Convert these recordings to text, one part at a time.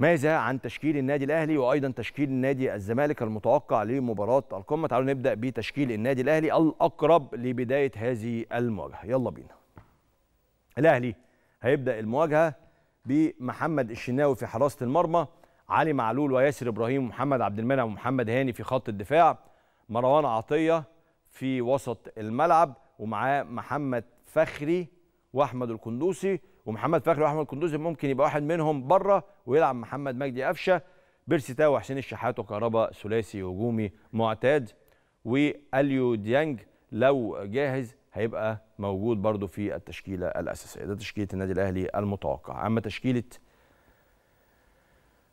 ماذا عن تشكيل النادي الأهلي وأيضا تشكيل نادي الزمالك المتوقع لمباراة القمة؟ تعالوا نبدأ بتشكيل النادي الأهلي الأقرب لبداية هذه المواجهة. يلا بينا. الأهلي هيبدأ المواجهة بمحمد الشناوي في حراسة المرمى علي معلول وياسر إبراهيم ومحمد عبد المنعم ومحمد هاني في خط الدفاع مروان عطية في وسط الملعب ومعاه محمد فخري وأحمد القندوسي ومحمد فخري وأحمد القندوسي ممكن يبقى واحد منهم بره ويلعب محمد مجدي قفشة. بيرسي تاو وحسين الشحات وكهربا ثلاثي هجومي معتاد. وأليو ديانج لو جاهز هيبقى موجود برضو في التشكيلة الأساسية. ده تشكيلة النادي الأهلي المتوقع. أما تشكيلة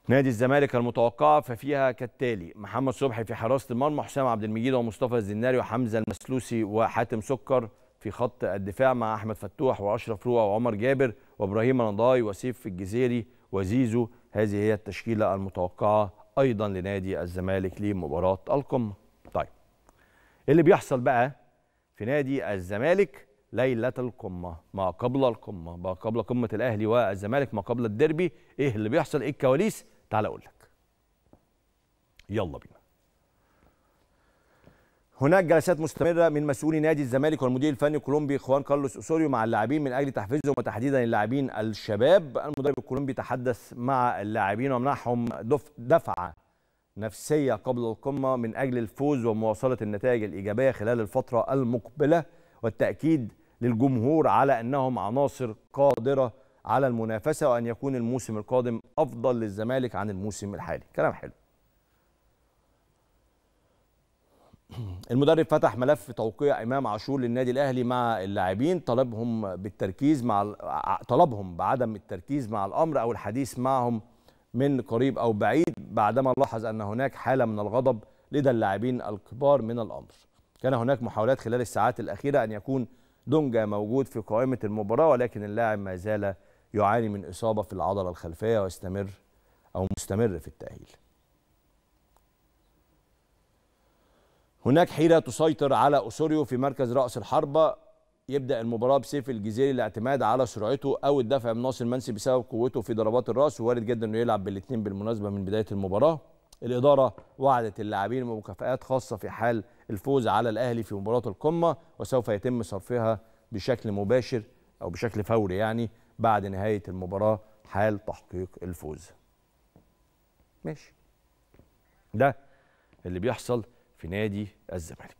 نادي الزمالك المتوقعة ففيها كالتالي محمد صبحي في حراسة المرمى حسام عبد المجيد ومصطفى الزناري وحمزة المسلوسي وحاتم سكر في خط الدفاع مع أحمد فتوح وأشرف روعة وعمر جابر. وإبراهيم رضاي وسيف الجزيري وزيزو هذه هي التشكيلة المتوقعة أيضا لنادي الزمالك لمباراة القمة. طيب اللي بيحصل بقى في نادي الزمالك ليلة القمة ما قبل القمة ما قبل قمة الأهلي والزمالك ما قبل الديربي إيه اللي بيحصل إيه الكواليس تعال أقول لك. يلا بينا. هناك جلسات مستمرة من مسؤولي نادي الزمالك والمدير الفني الكولومبي خوان كارلوس أوسوريو مع اللاعبين من أجل تحفيزهم وتحديدا اللاعبين الشباب. المدرب الكولومبي تحدث مع اللاعبين ومنحهم دف- دفعة نفسية قبل القمة من أجل الفوز ومواصلة النتائج الإيجابية خلال الفترة المقبلة والتأكيد للجمهور على أنهم عناصر قادرة على المنافسة وأن يكون الموسم القادم أفضل للزمالك عن الموسم الحالي. كلام حلو. المدرب فتح ملف توقيع إمام عاشور للنادي الأهلي مع اللاعبين طلبهم بالتركيز مع طلبهم بعدم التركيز مع الأمر أو الحديث معهم من قريب أو بعيد بعدما لاحظ أن هناك حالة من الغضب لدى اللاعبين الكبار من الأمر. كان هناك محاولات خلال الساعات الأخيرة أن يكون دونجا موجود في قائمة المباراة ولكن اللاعب ما زال يعاني من إصابة في العضلة الخلفية ويستمر أو مستمر في التأهيل. هناك حيرة تسيطر على أوسوريو في مركز رأس الحربة. يبدأ المباراة بسيف الجزيري الاعتماد على سرعته أو الدفع من ناصر منسي بسبب قوته في ضربات الرأس. ووارد جدا أنه يلعب بالاثنين بالمناسبة من بداية المباراة. الإدارة وعدت اللاعبين بمكافآت خاصة في حال الفوز على الأهلي في مباراة القمة وسوف يتم صرفها بشكل مباشر أو بشكل فوري يعني بعد نهاية المباراة حال تحقيق الفوز. ماشي. ده اللي بيحصل في نادي الزمالك.